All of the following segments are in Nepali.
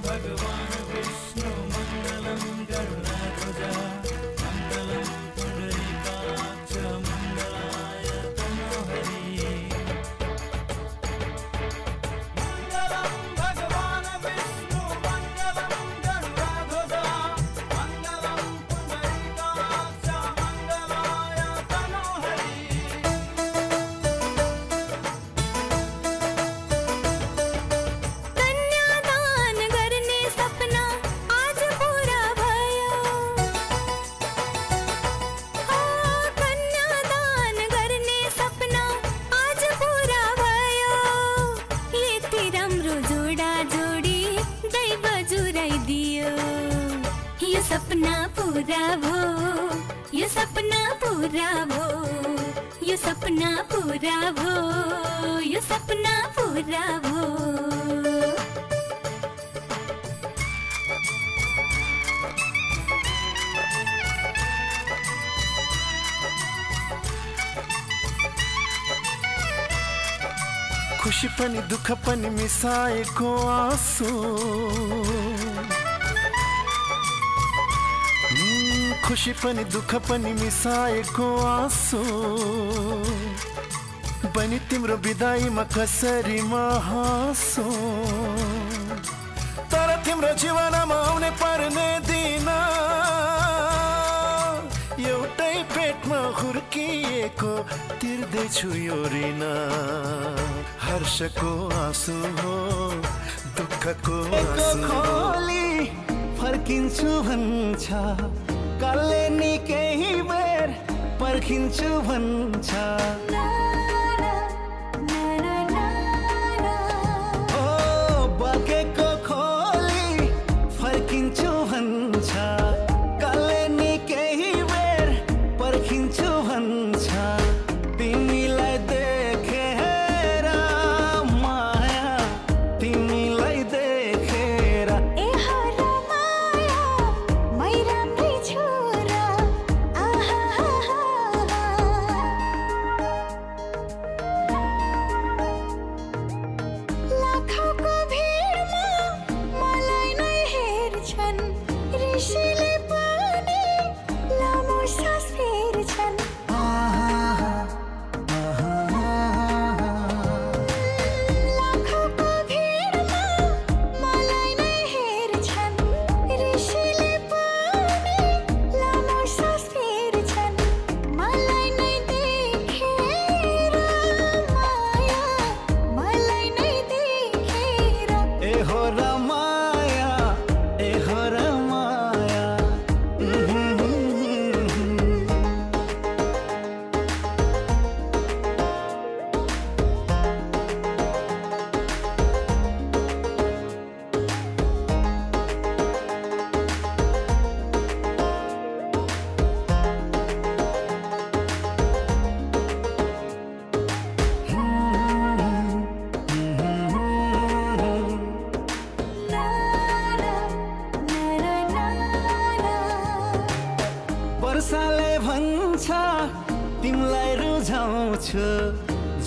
कन्यादान सपना पूरा भो यो सपना पूरा भो यो सपना पूरा भो खुसी पनि दुःख पनि मिसाएको आँसु। खुसी पनि दुःख पनि मिसाएको आँसु। बनि तिम्रो विदाईमा कसरी म हाँसो? तर तिम्रो जीवनमा आउने पर्ने दिन एउटै पेटमा हुर्किएको तिर्दैछु यो ऋण। हर्षको आँसु हो दुःखको आँसु खोली फर्किन्छु भन्छ कसले नि केही बेर पर्खिन्छु भन्छ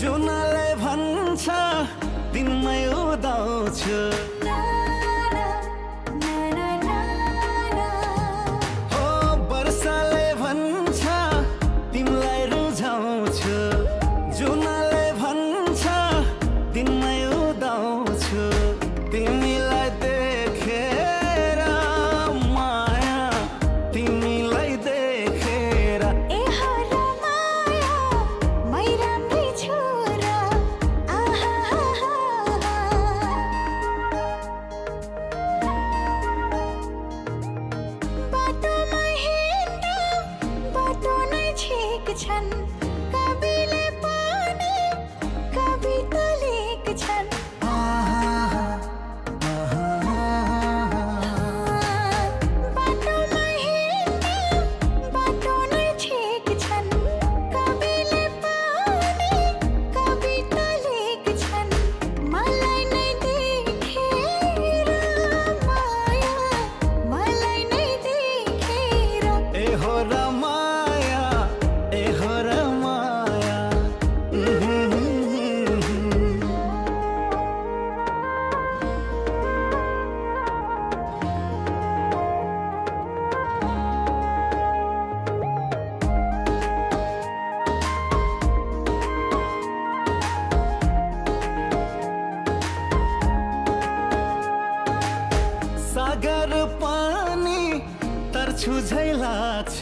যোজনা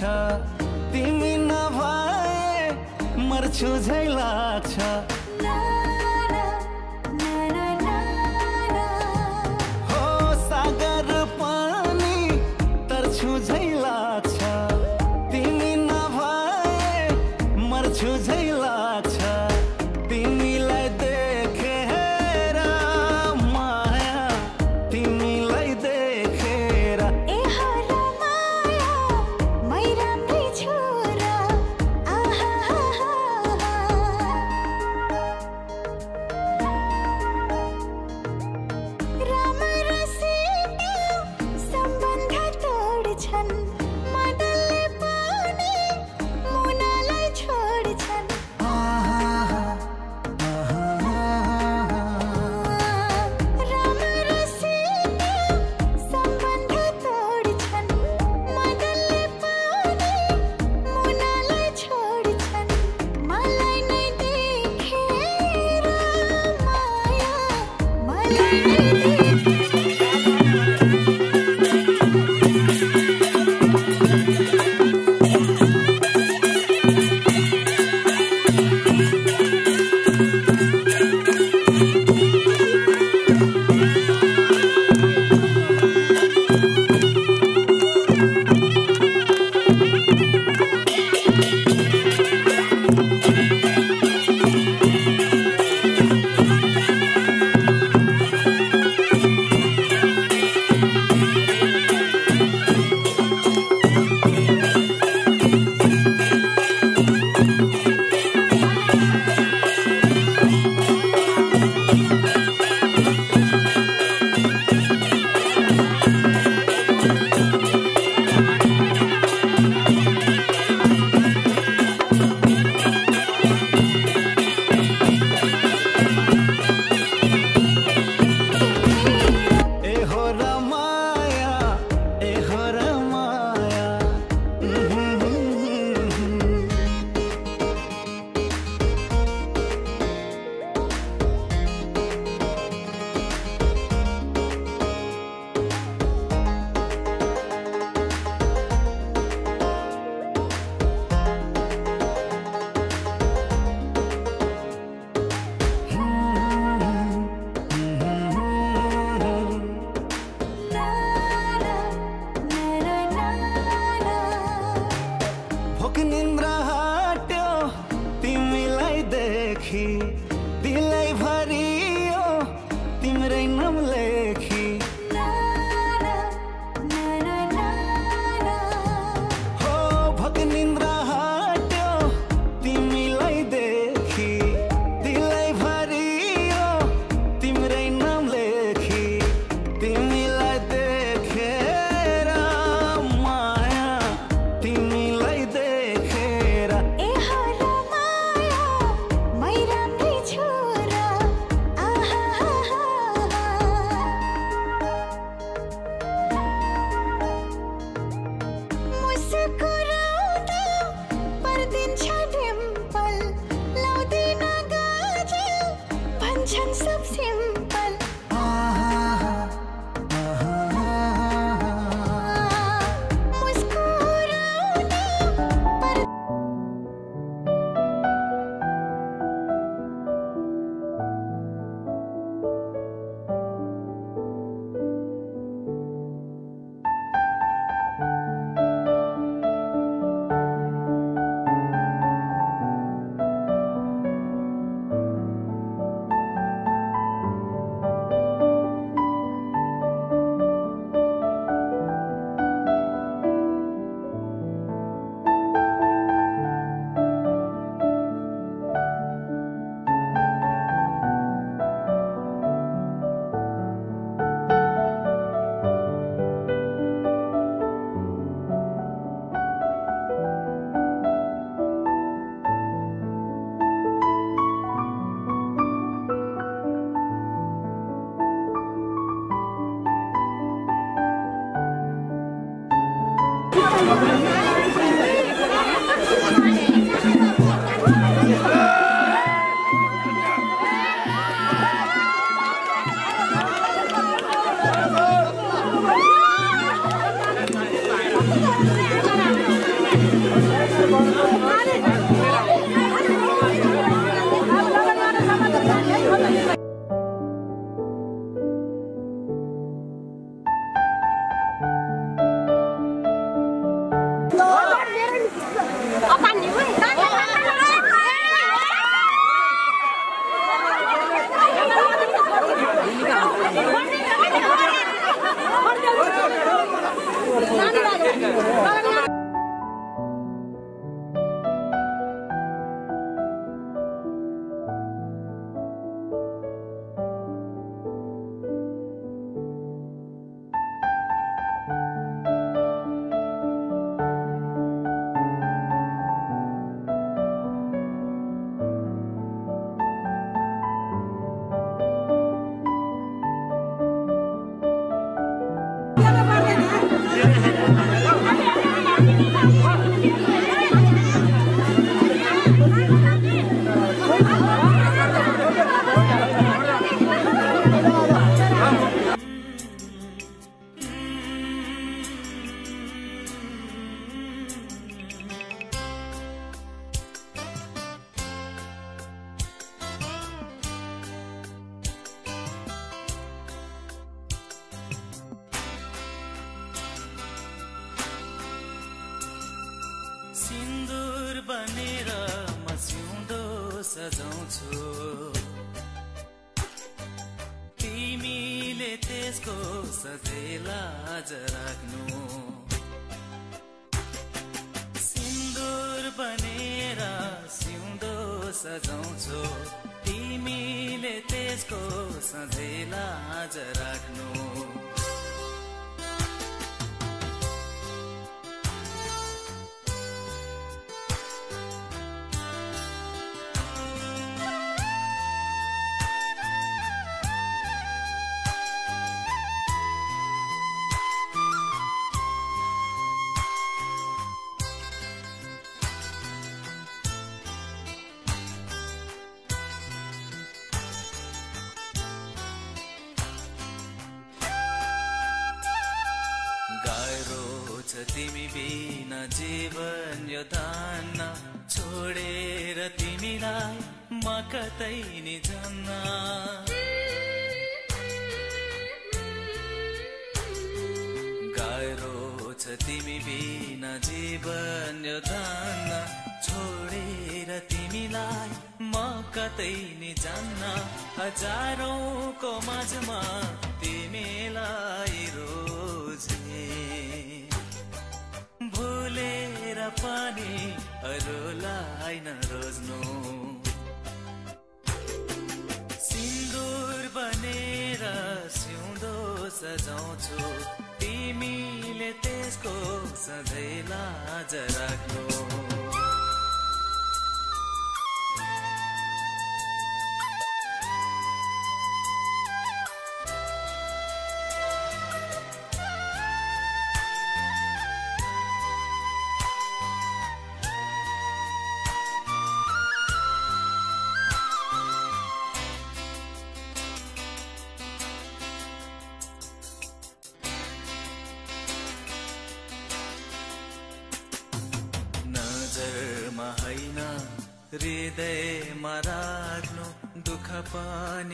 तिमी नभए मर्छु झै लाग्छ सजेला आज राख्नु जीवन यो धान्न छोडेर तिमीलाई म कतै नि जान्न गाह्रो छ तिमी बिना जीवन यो धान्न छोडेर तिमीलाई म कतै नि जान्न हजारौँको माझमा तिमीलाई रोजे भुलेर पनि अरूलाई नरोज्नु। सिन्दुर बनेर सिउँदो सजाउँछु। तिमीले त्यसको सधैँ लाज राख्नु।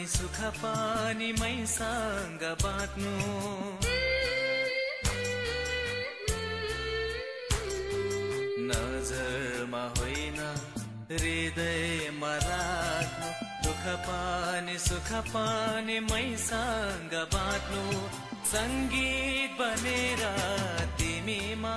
सुख पनि मैसँग बाँच्नु। नजरमा होइन हृदयमा राख्नु। दुःख पनि सुख पनि मैसँग बाँच्नु। सङ्गीत बनेर तिमीमा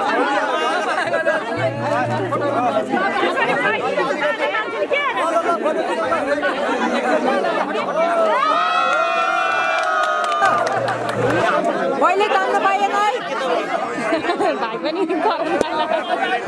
पहिले काम पाएन है। भाइ पनि गरौँ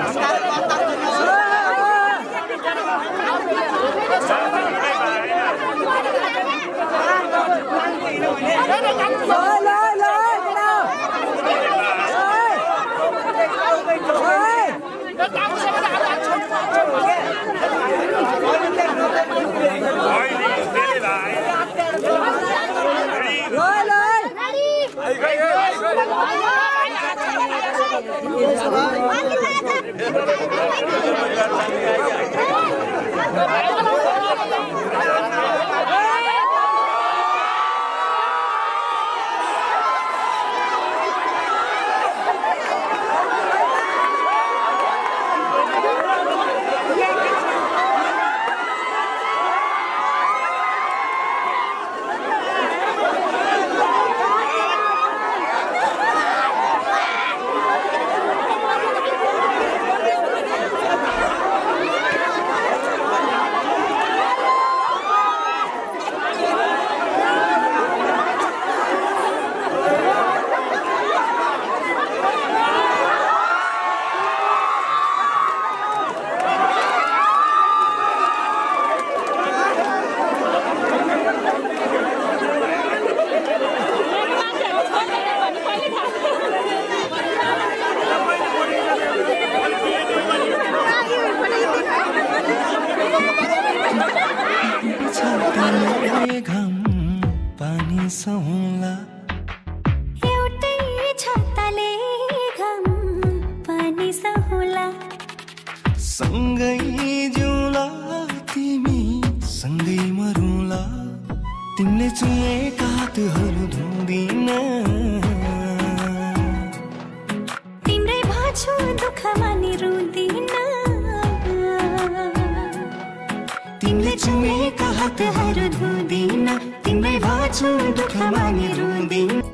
Thank you. तिमीले चुमेका हातहरू धुँदिन। तिम्रै भाछु दुःखमा नि रुँदिन तिमीले चुमेका हातहरू धुँदिन। तिम्रै भाछु दुःखमा नि रुँदिन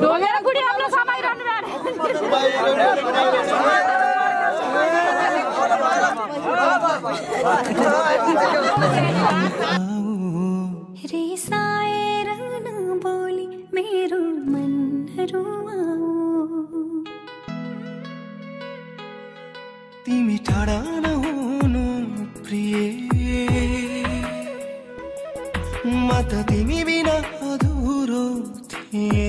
डोगेर गुड़ी हाम्रो तिमी टाढा नहुनु प्रिय म त तिमी बिना अधुरो थिए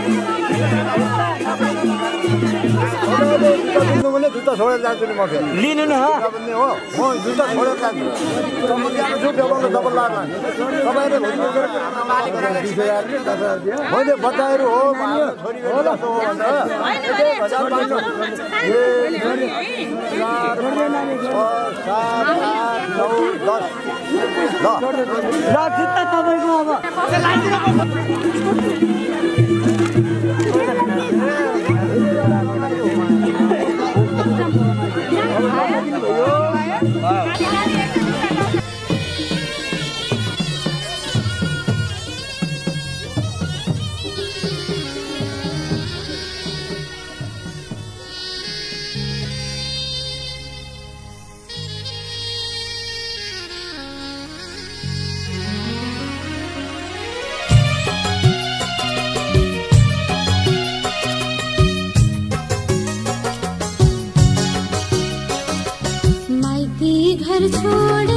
तपाईँले जुत्ता भने जुत्ता छोडेर जान्छु नि म फेरि लिनु न जुत्ता हो म जुत्ता छोडेर जान्छु डबल तपाईँले मैले बच्चाहरू हो ल हो भनेर हजार माइती घर